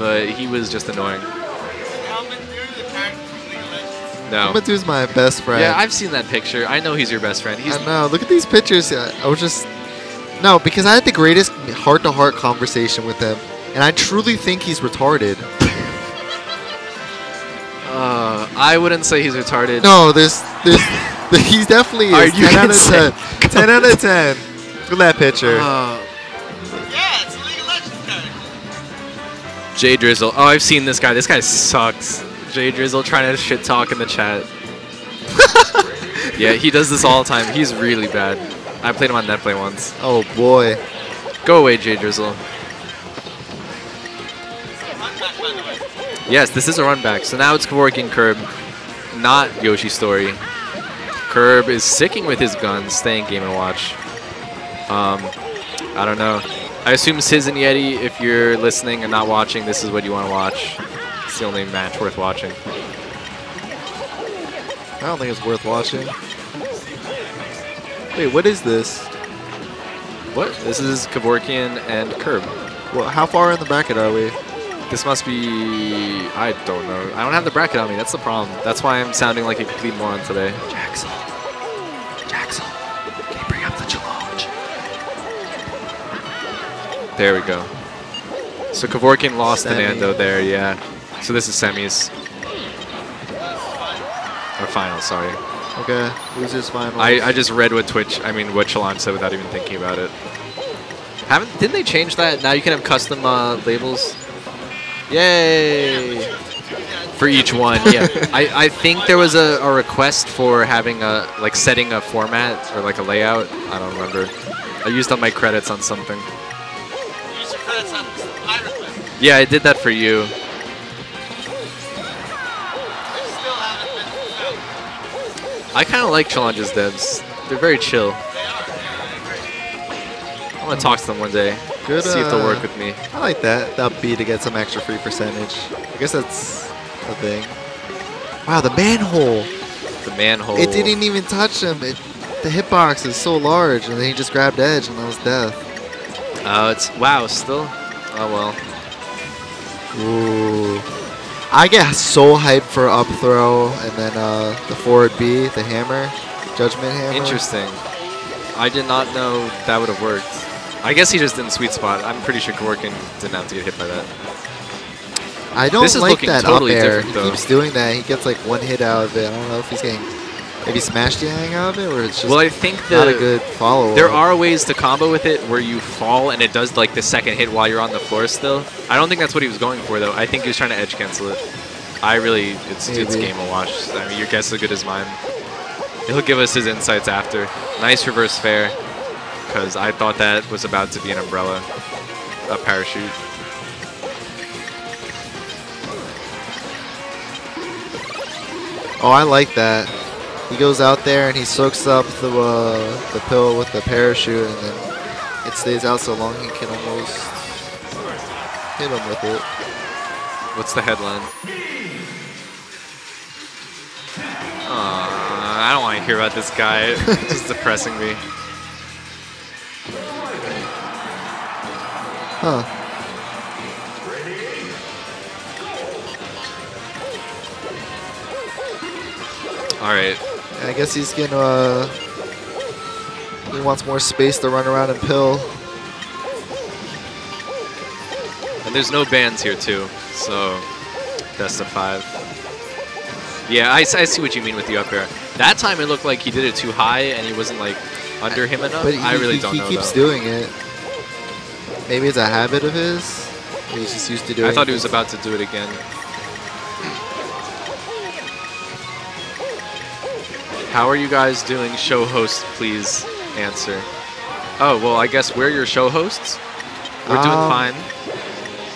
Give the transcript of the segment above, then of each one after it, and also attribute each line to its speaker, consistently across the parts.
Speaker 1: but he was just annoying. No.
Speaker 2: Helmatu's my best friend.
Speaker 1: Yeah, I've seen that picture. I know he's your best friend. He's
Speaker 2: I know. Look at these pictures. I was just no because I had the greatest heart-to-heart conversation with him, and I truly think he's retarded.
Speaker 1: uh, I wouldn't say he's retarded.
Speaker 2: No, there's there's he's definitely is.
Speaker 1: Are you
Speaker 2: 10 out of 10. 10 out of 10. Look at that picture.
Speaker 1: Uh, Jay Drizzle. Oh, I've seen this guy. This guy sucks. Jay Drizzle trying to shit talk in the chat. yeah, he does this all the time. He's really bad. I played him on Netplay once.
Speaker 2: oh boy.
Speaker 1: Go away, Jay Drizzle.
Speaker 3: Run back, by the way.
Speaker 1: Yes, this is a run back. So now it's Kevorkian Qerb, not Yoshi Story. Qerb is sticking with his guns, staying Game and Watch. Um, I don't know. I assume Sizz and Yeti, if you're listening and not watching, this is what you want to watch. It's the only match worth watching.
Speaker 2: I don't think it's worth watching. Wait, what is this?
Speaker 1: What? This is Kevorkian and Qerb.
Speaker 2: Well, how far in the bracket are we?
Speaker 1: This must be... I don't know. I don't have the bracket on me. That's the problem. That's why I'm sounding like a complete moron today.
Speaker 2: Jackson.
Speaker 1: There we go. So Kevorkian lost to
Speaker 2: Semi.
Speaker 1: Nando there, yeah. So this is semis. Or final, sorry.
Speaker 2: Okay, losers final.
Speaker 1: I, I just read what Twitch, I mean what Challonge said without even thinking about it. Haven't didn't they change that? Now you can have custom uh, labels. Yay! For each one, yeah. I, I think there was a, a request for having a like setting a format or like a layout. I don't remember. I used up my credits on something. Yeah, I did that for you.
Speaker 3: They still haven't been fulfilled.
Speaker 1: I kind of like Challonge's devs. They're very chill.
Speaker 3: I.
Speaker 1: I'm gonna talk to them one day.
Speaker 2: Good,
Speaker 1: See if they'll
Speaker 2: uh,
Speaker 1: work with me.
Speaker 2: I like that. That B to get some extra free percentage. I guess that's a thing. Wow, the manhole.
Speaker 1: The manhole.
Speaker 2: It didn't even touch him. It, the hitbox is so large, and then he just grabbed edge, and that was death.
Speaker 1: Oh, it's wow. Still. Oh well.
Speaker 2: Ooh. I get so hyped for up throw, and then uh, the forward B, the hammer, judgment hammer.
Speaker 1: Interesting. I did not know that would have worked. I guess he just didn't sweet spot. I'm pretty sure Kevorkian didn't have to get hit by that.
Speaker 2: I don't
Speaker 1: This is
Speaker 2: like
Speaker 1: looking
Speaker 2: that
Speaker 1: totally
Speaker 2: up air. He
Speaker 1: though.
Speaker 2: keeps doing that. He gets like one hit out of it. I don't know if he's getting maybe smash yang out of it, or it's just
Speaker 1: Well, I think the
Speaker 2: not a good follow. -Up.
Speaker 1: There are ways to combo with it where you fall and it does like the second hit while you're on the floor still. I don't think that's what he was going for though. I think he was trying to edge cancel it. I really, it's, it's game of watch. I mean, your guess is as good as mine. He'll give us his insights after. Nice reverse fair, because I thought that was about to be an umbrella, a parachute.
Speaker 2: Oh, I like that. He goes out there and he soaks up the uh, the pill with the parachute, and then it stays out so long he can almost hit him with it.
Speaker 1: What's the headline? Aw, I don't want to hear about this guy. it's just depressing me.
Speaker 2: Huh.
Speaker 1: All right.
Speaker 2: I guess he's gonna. Uh, he wants more space to run around and pill.
Speaker 1: And there's no bans here too, so best of five. Yeah, I see what you mean with the up air. That time it looked like he did it too high and he wasn't like under him enough.
Speaker 2: But he,
Speaker 1: I really
Speaker 2: he,
Speaker 1: don't
Speaker 2: he
Speaker 1: know.
Speaker 2: keeps
Speaker 1: though.
Speaker 2: doing it. Maybe it's a habit of his. He's just used to doing.
Speaker 1: I thought he was about to do it again. How are you guys doing? Show hosts, please answer. Oh well, I guess we're your show hosts. We're doing
Speaker 2: Um,
Speaker 1: fine.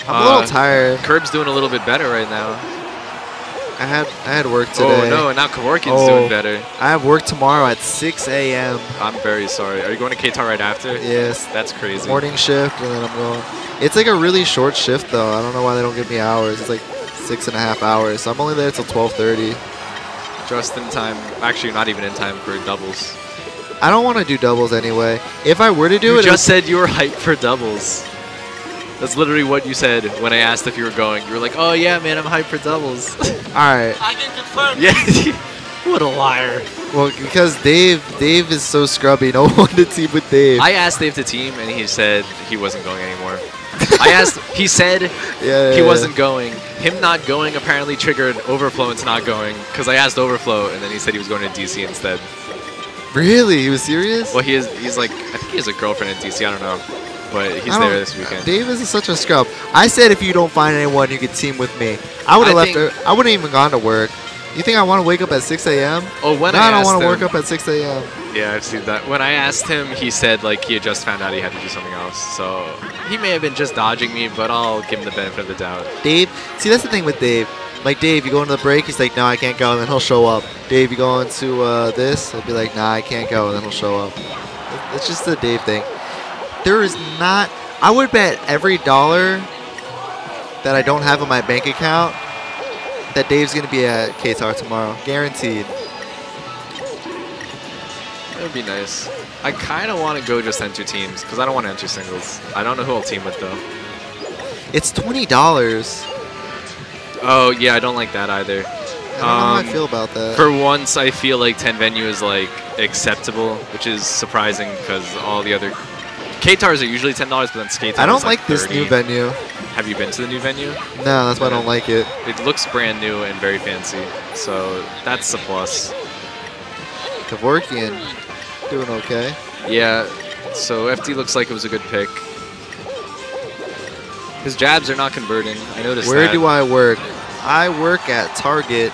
Speaker 2: I'm a little
Speaker 1: uh,
Speaker 2: tired.
Speaker 1: Qerb's doing a little bit better right now.
Speaker 2: I had I had work today.
Speaker 1: Oh no, and now Kevorkian's
Speaker 2: Oh.
Speaker 1: doing better.
Speaker 2: I have work tomorrow at 6 a.m.
Speaker 1: I'm very sorry. Are you going to Qatar right after?
Speaker 2: Yes,
Speaker 1: That's crazy.
Speaker 2: morning shift, and then I'm going. It's like a really short shift though. I don't know why they don't give me hours. It's like six and a half hours. So I'm only there till 12:30.
Speaker 1: Just in time. Actually, not even in time for doubles.
Speaker 2: I don't want to do doubles anyway. If I were to do
Speaker 1: you
Speaker 2: it, it
Speaker 1: just said you were hyped for doubles. That's literally what you said when I asked if you were going. You were like, "Oh yeah, man, I'm hyped for doubles."
Speaker 2: All right.
Speaker 3: I can confirm.
Speaker 1: yeah.
Speaker 4: What a liar.
Speaker 2: Well, because Dave, Dave is so scrubby. No one to team with Dave.
Speaker 1: I asked Dave to team, and he said he wasn't going anymore. I asked. He said
Speaker 2: yeah,
Speaker 1: he
Speaker 2: yeah,
Speaker 1: wasn't going. Him not going apparently triggered Overflow into not going because I asked Overflow, and then he said he was going to DC instead.
Speaker 2: Really? He was serious?
Speaker 1: Well, he is. He's like, I think he has a girlfriend in DC. I don't know, but he's there this weekend.
Speaker 2: Dave is such a scrub. I said if you don't find anyone, you could team with me. I would have left. I wouldn't even gone to work. You think I want to wake up at 6 a.m.?
Speaker 1: Oh, when
Speaker 2: no,
Speaker 1: I,
Speaker 2: I don't want to work up at 6 a.m.
Speaker 1: Yeah, I've seen that. When I asked him, he said like he had just found out he had to do something else. So he may have been just dodging me, but I'll give him the benefit of the doubt.
Speaker 2: Dave, see that's the thing with Dave. Like Dave, you go into the break, he's like, no, I can't go, and then he'll show up. Dave, you go into uh, this, he'll be like, nah, I can't go, and then he'll show up. It's just the Dave thing. There is not. I would bet every dollar that I don't have in my bank account that Dave's gonna be at Qatar tomorrow, guaranteed.
Speaker 1: It would be nice. I kind of want to go just enter teams because I don't want to enter singles. I don't know who I'll team with though.
Speaker 2: It's twenty dollars.
Speaker 1: Oh yeah, I don't like that either.
Speaker 2: I know how I
Speaker 1: Um,
Speaker 2: feel about that.
Speaker 1: For once, I feel like 10 venue is like acceptable, which is surprising because all the other K-Tars are usually ten dollars, but then skate.
Speaker 2: I don't
Speaker 1: like,
Speaker 2: like this new venue.
Speaker 1: Have you been to the new venue?
Speaker 2: No, that's why I don't like it.
Speaker 1: It looks brand new and very fancy, so that's the plus.
Speaker 2: Kevorkian doing okay.
Speaker 1: Yeah, so FD looks like it was a good pick. His jabs are not converting. I noticed
Speaker 2: Where
Speaker 1: that.
Speaker 2: do I work? I work at Target.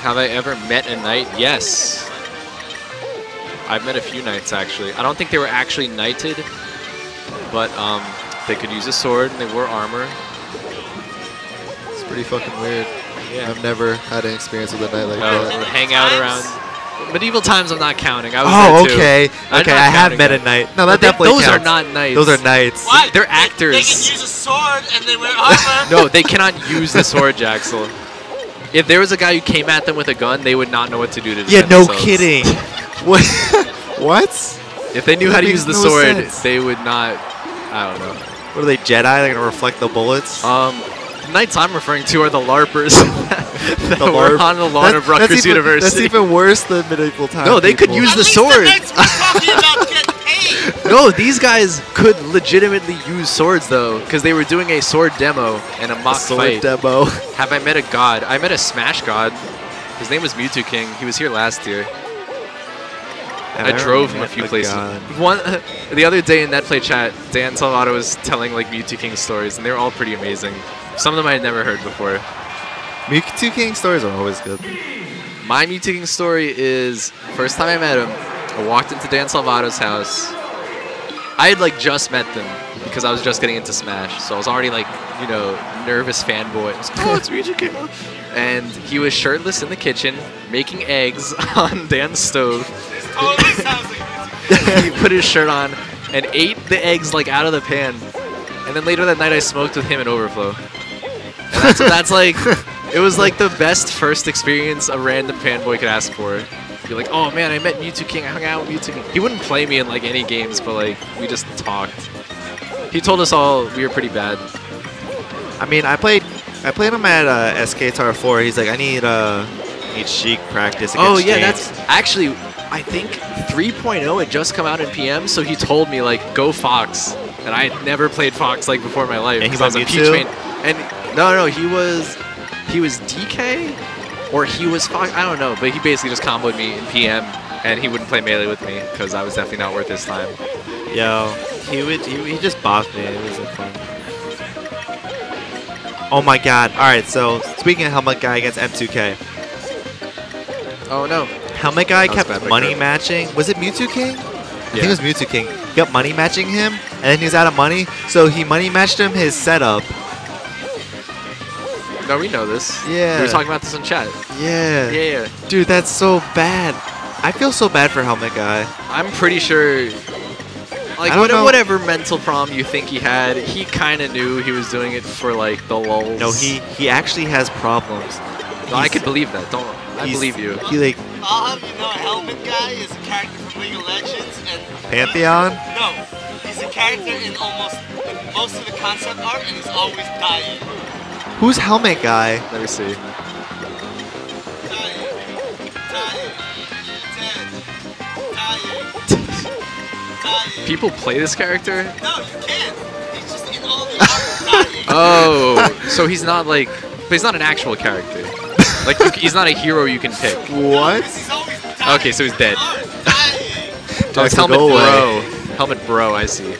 Speaker 1: Have I ever met a knight? Yes. I've met a few knights actually. I don't think they were actually knighted, but um, they could use a sword and they wore armor.
Speaker 2: It's pretty fucking weird.
Speaker 1: Yeah.
Speaker 2: I've never had an experience with a knight like
Speaker 1: Oh,
Speaker 2: that.
Speaker 1: or hang out around. Medieval times, I'm not counting. I was
Speaker 2: Oh,
Speaker 1: there too.
Speaker 2: okay.
Speaker 1: I'm
Speaker 2: Okay, I have
Speaker 1: counting
Speaker 2: met a knight. No, that
Speaker 1: They-
Speaker 2: definitely
Speaker 1: Those
Speaker 2: counts.
Speaker 1: are not knights.
Speaker 2: Those are knights.
Speaker 3: What?
Speaker 1: They're
Speaker 3: They-
Speaker 1: actors.
Speaker 3: They, can use a sword and they wear armor.
Speaker 1: No, they cannot use the sword, Jaxel. If there was a guy who came at them with a gun, they would not know what to do to
Speaker 2: Yeah, no
Speaker 1: themselves.
Speaker 2: kidding. what? what?
Speaker 1: If they knew
Speaker 2: That
Speaker 1: how to use the
Speaker 2: no
Speaker 1: sword,
Speaker 2: sense.
Speaker 1: they would not. I don't know.
Speaker 2: What are they, Jedi? They're gonna reflect the bullets?
Speaker 1: Um, the knights I'm referring to are the LARPers that
Speaker 2: The
Speaker 1: were on the lawn
Speaker 2: That-
Speaker 1: of Rutgers
Speaker 2: that's even,
Speaker 1: University.
Speaker 2: That's even worse than medieval times.
Speaker 1: No, they could use
Speaker 3: At
Speaker 1: the
Speaker 3: least
Speaker 1: sword.
Speaker 3: The we're talking about get paid.
Speaker 1: no, these guys could legitimately use swords though, because they were doing a sword demo and a mock
Speaker 2: sword
Speaker 1: fight.
Speaker 2: demo.
Speaker 1: Have I met a god? I met a Smash god. His name was Mew2King. He was here last year. I drove him a few places. One, the other day in NetPlay chat, Dan Salvato was telling like Mew2King stories, and they were all pretty amazing. Some of them I had never heard before.
Speaker 2: Mew2King stories are always good.
Speaker 1: My Mew2King story is first time I met him. I walked into Dan Salvato's house. I had like just met them because I was just getting into Smash, so I was already like, you know, nervous fanboy. I was like, oh, it's Mew2King. And he was shirtless in the kitchen making eggs on Dan's stove.
Speaker 3: Totally sounds like
Speaker 1: he put his shirt on and ate the eggs like out of the pan. And then later that night, I smoked with him in Overflow. And that's, that's like, it was like the best first experience a random fanboy could ask for. You're like, oh man, I met Mew2King. I hung out with Mew2King. He wouldn't play me in like any games, but like we just talked. He told us all we were pretty bad.
Speaker 2: I mean, I played, I played him at uh, SK Tar 4. He's like, I need, uh, need Sheik practice.
Speaker 1: Oh yeah,
Speaker 2: James."
Speaker 1: that's actually I think 3.0 had just come out in PM, so he told me like go Fox, and I had never played Fox like before in my life.
Speaker 2: And he
Speaker 1: was a
Speaker 2: Mewtwo?
Speaker 1: Peach main. And no, no, he was he was DK or he was Fox. I don't know, but he basically just comboed me in PM, and he wouldn't play melee with me because I was definitely not worth his time.
Speaker 2: Yo, he would, he, he just bossed me. It wasn't fun. Oh my god. Alright, so speaking of Helmet Guy against M2K.
Speaker 1: Oh no,
Speaker 2: Helmet Guy kept money matching. Was it Mew2King? I think it was Mew2King. He kept money matching him, and then he was out of money, so he money matched him his setup.
Speaker 1: no, we know this.
Speaker 2: Yeah.
Speaker 1: we were talking about this in chat.
Speaker 2: Yeah.
Speaker 1: Yeah, yeah.
Speaker 2: Dude, that's so bad. I feel so bad for Helmet Guy.
Speaker 1: I'm pretty sure. Like
Speaker 2: I don't
Speaker 1: what,
Speaker 2: know.
Speaker 1: whatever mental problem you think he had, he kind of knew he was doing it for like the lulls.
Speaker 2: No, he he actually has problems.
Speaker 1: No, I could believe that. Don't. I
Speaker 2: he's-
Speaker 1: believe you.
Speaker 2: He like
Speaker 3: I'll have you know, Helmet Guy is a character from League of Legends, and
Speaker 2: Pantheon.
Speaker 3: no, he's He's a character in almost in most of the concept art, and he's always dying.
Speaker 2: Who's helmet guy?
Speaker 1: Let me see.
Speaker 3: Dying. Dying. Dead. Dying. Dying.
Speaker 1: People play this character?
Speaker 3: No, you can't. He's just in all the art dying.
Speaker 1: Oh, so he's not like, but he's not an actual character. Like you, he's not a hero you can pick.
Speaker 2: What?
Speaker 3: He's always dying.
Speaker 1: Okay, so he's dead. Oh, it's helmet bro. Helmet bro, I see.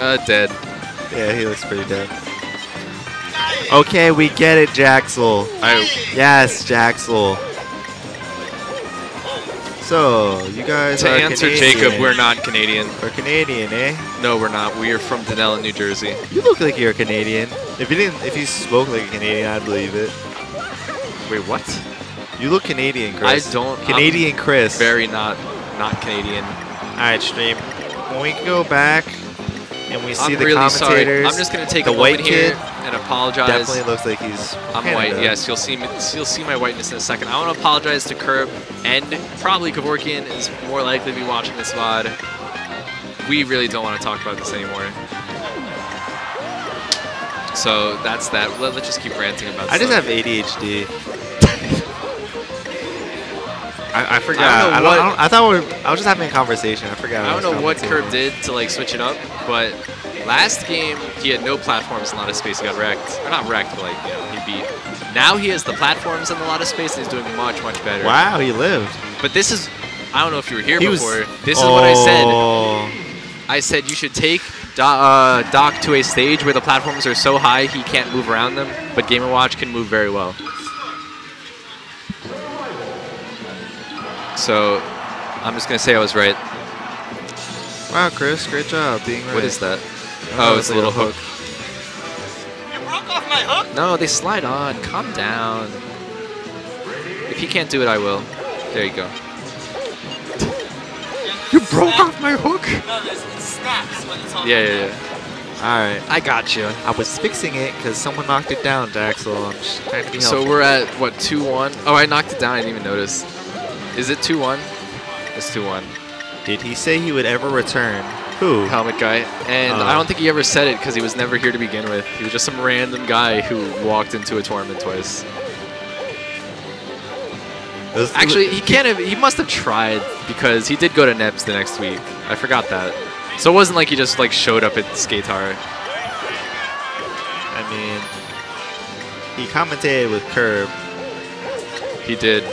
Speaker 1: Uh, dead.
Speaker 2: Yeah, he looks pretty dead. Okay, we get it, Jaxel.
Speaker 1: I
Speaker 2: Yes, Jaxel. So, you guys
Speaker 1: to answer
Speaker 2: Canadian.
Speaker 1: Jacob, we're not Canadian.
Speaker 2: We're Canadian, eh?
Speaker 1: No, we're not. We are from Dunellen, New Jersey.
Speaker 2: You look like you're a Canadian. If you didn't, if you spoke like a Canadian, I'd believe it.
Speaker 1: Wait, what?
Speaker 2: You look Canadian, Chris.
Speaker 1: I don't- I'm
Speaker 2: Canadian Chris.
Speaker 1: Very not, not Canadian.
Speaker 2: All right, stream. When we go back and we see
Speaker 1: I'm
Speaker 2: the
Speaker 1: really sorry. I'm just gonna take
Speaker 2: the
Speaker 1: a
Speaker 2: white
Speaker 1: here
Speaker 2: kid
Speaker 1: and apologize.
Speaker 2: definitely looks like he's.
Speaker 1: I'm
Speaker 2: Canada.
Speaker 1: white. Yes, you'll see me. You'll see my whiteness in a second. I want to apologize to Qerb and probably Kevorkian is more likely to be watching this VOD. We really don't want to talk about this anymore. So that's that. Let, us just keep ranting about.
Speaker 2: I just
Speaker 1: stuff.
Speaker 2: have ADHD. I, I forgot.
Speaker 1: I don't know
Speaker 2: I, don't,
Speaker 1: what-
Speaker 2: I, don't- I thought we were, I was just having a conversation. I forgot.
Speaker 1: I don't know what. Qerb did to like switch it up, but last game he had no platforms and a lot of space. He got wrecked, or not wrecked, but like you know he beat. Now he has the platforms and a lot of space, and he's doing much much better.
Speaker 2: Wow, he lived.
Speaker 1: But this is, I don't know if you were here
Speaker 2: He was-
Speaker 1: before. this is what I said.
Speaker 2: Oh.
Speaker 1: I said you should take Do- uh, Doc to a stage where the platforms are so high he can't move around them, but Game & Watch can move very well. So, I'm just gonna say I was right.
Speaker 2: Wow, Chris, great job being right.
Speaker 1: What is that?
Speaker 2: Oh,
Speaker 1: Oh, it's a little hook.
Speaker 3: You broke off my hook.
Speaker 1: No, they slide on. Calm down. If he can't do it, I will. There you go.
Speaker 2: You broke off my hook.
Speaker 3: No, this, it snaps when it's on.
Speaker 1: Yeah, yeah, yeah.
Speaker 2: All right.
Speaker 1: I got you.
Speaker 2: I was fixing it because someone knocked it down, Jaxel. I'm just trying to be
Speaker 1: So
Speaker 2: helpful.
Speaker 1: we're at what 2-1? Oh, I knocked it down. I didn't even notice. Is it 2-1? It's 2-1.
Speaker 2: Did he say he would ever return? Who?
Speaker 1: helmet guy, and. I uh. don't think he ever said it because he was never here to begin with. He was just some random guy who walked into a tournament twice.
Speaker 2: This-
Speaker 1: Actually, he can't have. He must have tried because he did go to Neps the next week. I forgot that. So it wasn't like he just like showed up at Skatar.
Speaker 2: I mean, he commentated with Qerb.
Speaker 1: He did.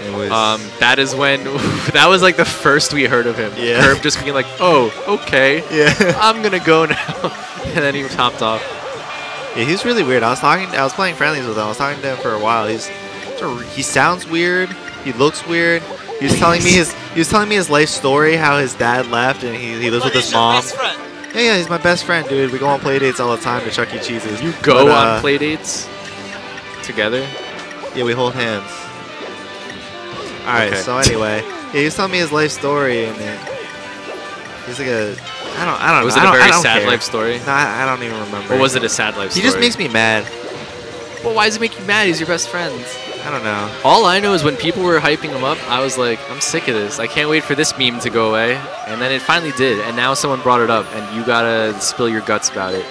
Speaker 2: And it was.
Speaker 1: Um, that is when that was like the first we heard of him.
Speaker 2: Yeah.
Speaker 1: Qerb just being like, "Oh, okay,
Speaker 2: yeah.
Speaker 1: I'm gonna go now," and then he hopped off.
Speaker 2: yeah, he's really weird. I was talking. I was playing friendlies with him. I was talking to him for a while. He's. He sounds weird. He looks weird. He was telling me his. He was telling me his life story. How his dad left and he, he lives
Speaker 3: But
Speaker 2: with his
Speaker 3: your
Speaker 2: mom.
Speaker 3: best friend.
Speaker 2: Yeah, yeah, he's my best friend, dude. We go on play dates all the time to Chuck E. Cheese's.
Speaker 1: You go
Speaker 2: But,
Speaker 1: on
Speaker 2: uh,
Speaker 1: play dates together.
Speaker 2: Yeah, we hold hands. All right.
Speaker 1: Okay.
Speaker 2: So anyway, yeah, he was telling me his life story, and it, he's like a. I don't. I don't
Speaker 1: Was
Speaker 2: know.
Speaker 1: it
Speaker 2: I
Speaker 1: a
Speaker 2: don't- I
Speaker 1: very sad
Speaker 2: care.
Speaker 1: life story?
Speaker 2: No, I, I don't even remember.
Speaker 1: Or was it a sad life story?
Speaker 2: He just makes me mad.
Speaker 1: Well, why does it make you mad? He's your best friend.
Speaker 2: I don't know.
Speaker 1: All I know is when people were hyping him up, I was like, I'm sick of this. I can't wait for this meme to go away. And then it finally did. And now someone brought it up, and you gotta spill your guts about it.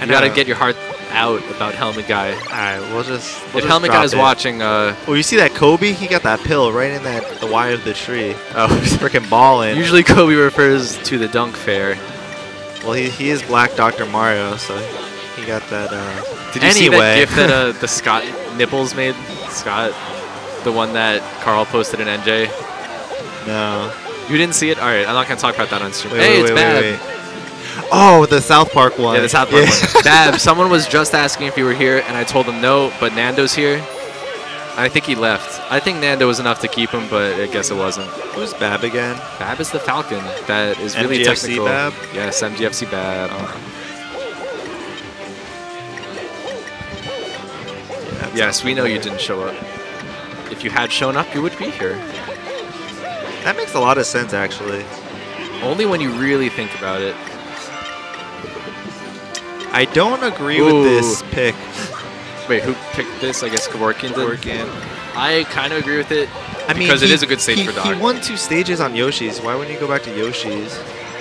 Speaker 1: You gotta get your heart out about Helmet Guy.
Speaker 2: All right, we'll just. We'll
Speaker 1: if
Speaker 2: just
Speaker 1: Helmet
Speaker 2: drop
Speaker 1: Guy's
Speaker 2: it.
Speaker 1: watching, uh,
Speaker 2: Oh, you see that Kobe? He got that pill right in that the wire of the tree.
Speaker 1: oh, he's
Speaker 2: Freaking balling.
Speaker 1: usually Kobe refers to the dunk fair.
Speaker 2: well, he, he is Black Dr. Mario, so he got that. Uh,
Speaker 1: Did you
Speaker 2: anyway.
Speaker 1: see that GIF that uh, the Scott Nipples made? Scott, the one that Carl posted in NJ.
Speaker 2: no.
Speaker 1: You didn't see it? All right, I'm not gonna talk about that on stream.
Speaker 2: Wait,
Speaker 1: hey,
Speaker 2: wait,
Speaker 1: it's
Speaker 2: wait,
Speaker 1: bad.
Speaker 2: Oh, the South Park one.
Speaker 1: Yeah, the South Park
Speaker 2: Yeah.
Speaker 1: one. Bab, someone was just asking if you were here, and I told them no, but Nando's here. I think he left. I think Nando was enough to keep him, but I guess it wasn't.
Speaker 2: Who's Bab again?
Speaker 1: Bab is the Falcon that is really
Speaker 2: MGFC
Speaker 1: technical.
Speaker 2: Bab?
Speaker 1: Yes, MGFC Bab. Uh-huh.
Speaker 2: That's
Speaker 1: Yes, we know you didn't show up. If you had shown up, you would be here.
Speaker 2: That makes a lot of sense, actually.
Speaker 1: Only when you really think about it.
Speaker 2: I don't agree
Speaker 1: Ooh.
Speaker 2: with this pick.
Speaker 1: Wait, who picked this? I guess Kevorkian did. I kind of agree with it.
Speaker 2: I mean,
Speaker 1: Because it
Speaker 2: he-
Speaker 1: is a good stage
Speaker 2: he,
Speaker 1: for
Speaker 2: He
Speaker 1: Doc.
Speaker 2: won two stages on Yoshi's. Why wouldn't you go back to Yoshi's?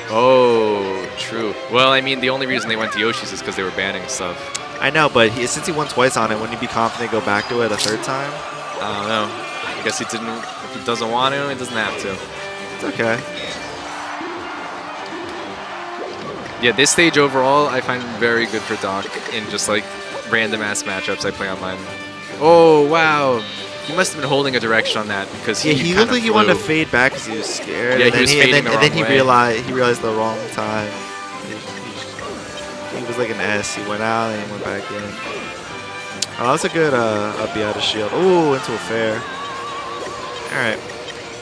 Speaker 1: Oh, true. Well, I mean, the only reason they went to Yoshi's is because they were banning stuff.
Speaker 2: I know, but he, since he won twice on it, wouldn't he be confident to go back to it a third time?
Speaker 1: I don't know. I guess he didn't. If he doesn't want to, he doesn't have to.
Speaker 2: It's okay.
Speaker 1: Yeah, this stage overall, I find very good for Doc in just like random ass matchups I play online. Oh wow, he must have been holding a direction on that because he
Speaker 2: Yeah, he looked like he wanted to fade back because he was scared.
Speaker 1: Yeah,
Speaker 2: and
Speaker 1: he
Speaker 2: then
Speaker 1: was
Speaker 2: and
Speaker 1: fading
Speaker 2: then,
Speaker 1: the
Speaker 2: and then he realized he realized the wrong time. He, he- he was like an S. He went out and he went back in. Oh, that's a good uh, up out of shield. Ooh, into a fair. All right.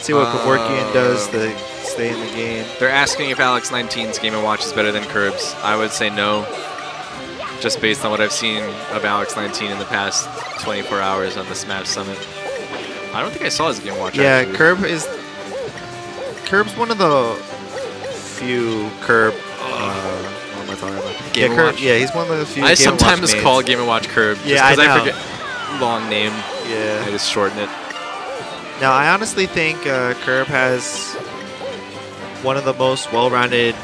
Speaker 2: See what Kevorkian does to stay in the game.
Speaker 1: They're asking if Alex 19's Game & Watch is better than Qerb's. I would say no, just based on what I've seen of Alex 19 in the past 24 hours on the Smash Summit. I don't think I saw his Game & Watch.
Speaker 2: Yeah,
Speaker 1: actually.
Speaker 2: Qerb is Qerb's one of the few Qerb. Uh, what am I talking about?
Speaker 1: Game
Speaker 2: yeah, Qerb,
Speaker 1: Watch?
Speaker 2: yeah, he's one of the few.
Speaker 1: I
Speaker 2: Game
Speaker 1: sometimes call Game & Watch Qerb just
Speaker 2: Yeah, I
Speaker 1: because I, forget long name.
Speaker 2: Yeah.
Speaker 1: I just shorten it.
Speaker 2: Now, I honestly think uh, Qerb has one of the most well-rounded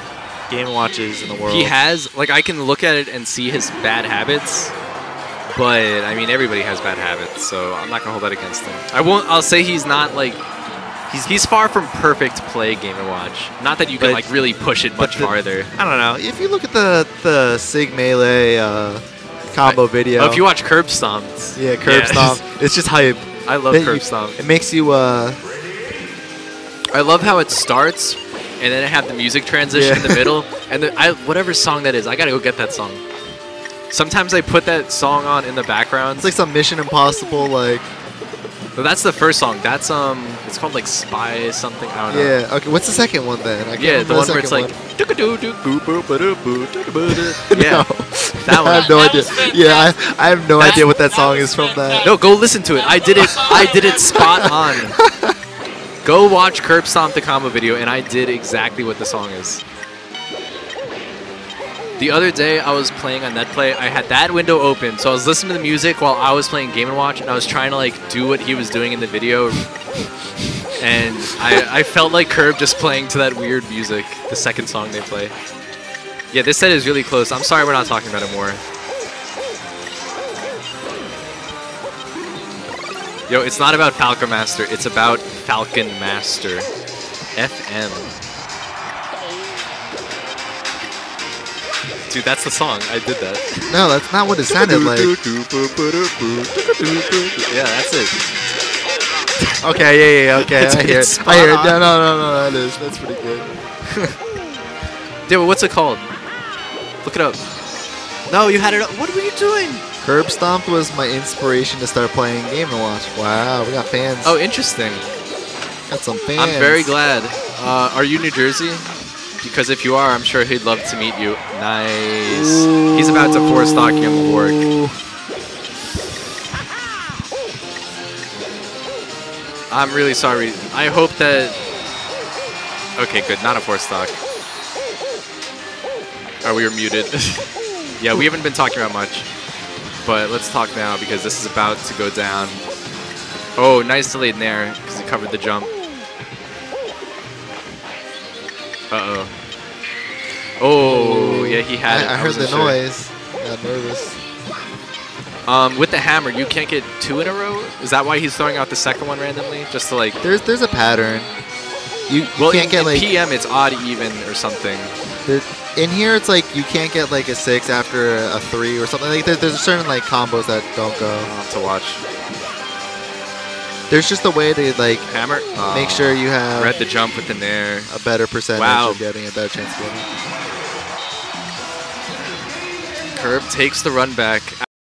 Speaker 2: Game Watches in the world.
Speaker 1: He has, like, I can look at it and see his bad habits, but I mean, everybody has bad habits, so I'm not gonna hold that against him. I won't. I'll say he's not like. He's, he's far from perfect play Game and Watch. Not that you can like really push it much
Speaker 2: the-
Speaker 1: farther.
Speaker 2: I don't know. If you look at the the Sig Melee uh, combo video,
Speaker 1: Oh, if you watch Curb Stomped,
Speaker 2: yeah, Curb Stomp, it's just hype.
Speaker 1: I love
Speaker 2: Then
Speaker 1: Curb Stomp.
Speaker 2: It makes you. Uh,
Speaker 1: I love how it starts, and then I have the music transition in the middle, and then I whatever song that is, I gotta go get that song. Sometimes I put that song on in the background.
Speaker 2: it's like some Mission Impossible, like
Speaker 1: But that's the first song. That's um, it's called like Spy something. I don't know.
Speaker 2: yeah. Okay, what's the second one then? I
Speaker 1: Yeah, the
Speaker 2: remember
Speaker 1: one where it's like. Yeah, that
Speaker 2: I have no
Speaker 3: That
Speaker 2: idea. Yeah, I, I have no
Speaker 1: That's-
Speaker 2: idea what that
Speaker 3: that
Speaker 2: song is from that.
Speaker 1: No, go listen to it. I did it. I did it spot on. Go watch Curb Stomp the combo video, and I did exactly what the song is. The other day, I was playing on NetPlay. I had that window open, so I was listening to the music while I was playing Game & Watch, and I was trying to like do what he was doing in the video. And I, I felt like Qerb just playing to that weird music, the second song they play. Yeah, this set is really close. I'm sorry we're not talking about it more. Yo, it's not about Falcon Master, it's about Falcon Master. FM. Dude, that's the song. I did that.
Speaker 2: No, that's not what it sounded like.
Speaker 1: Yeah, that's it.
Speaker 2: Okay, yeah, yeah, okay.
Speaker 1: It's-
Speaker 2: I hear it. I hear it. No, no, no, no, that is. That's pretty good.
Speaker 1: But what's it called? Look it up. No, you had it up. What were you doing?
Speaker 2: Curb Stomp was my inspiration to start playing Game and Watch. Wow, we got fans.
Speaker 1: Oh, interesting.
Speaker 2: got some fans.
Speaker 1: I'm very glad. Uh, are you New Jersey? Because if you are, I'm sure he'd love to meet you. Nice. He's about to force stock him Warwick.
Speaker 2: Ooh.
Speaker 1: I'm really sorry. I hope that. Okay, good. Not a force stock. Oh, we were muted. yeah, we haven't been talking about much. But let's talk now because this is about to go down. Oh, nice delayed there because he covered the jump. Uh-oh. Oh, yeah, he had it.
Speaker 2: I, I heard the
Speaker 1: sure.
Speaker 2: noise. Got nervous.
Speaker 1: Um, with the hammer, you can't get two in a row? Is that why he's throwing out the second one randomly? Just to like...
Speaker 2: There's there's a pattern. You, you
Speaker 1: Well,
Speaker 2: can't
Speaker 1: in,
Speaker 2: get
Speaker 1: in
Speaker 2: like
Speaker 1: PM, it's odd even or something.
Speaker 2: In here. It's like you can't get like a six after a, three or something. Like there, there's certain like combos that don't go.
Speaker 1: I'll to watch.
Speaker 2: There's just a way to like
Speaker 1: Hammer.
Speaker 2: make sure you have
Speaker 1: Read the jump with the nair.
Speaker 2: a better percentage
Speaker 1: Wow.
Speaker 2: of getting a better chance of getting.
Speaker 1: Qerb takes the run back.